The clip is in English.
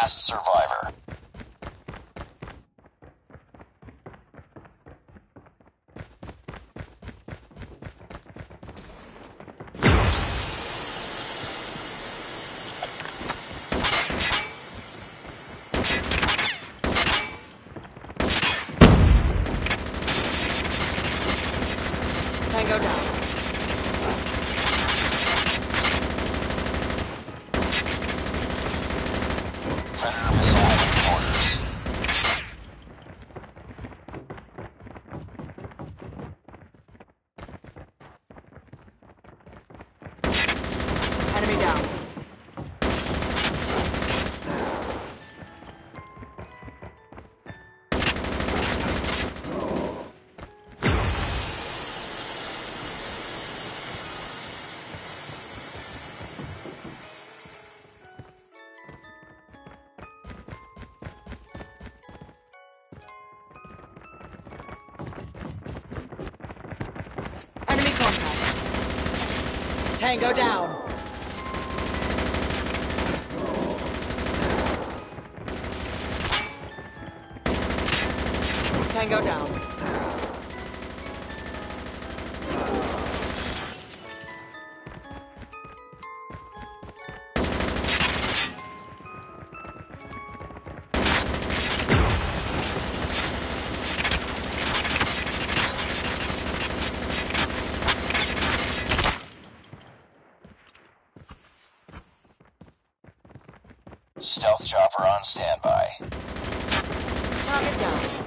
last survivor. Tango down. Tango down. Tango down. Stealth chopper on standby. Target down.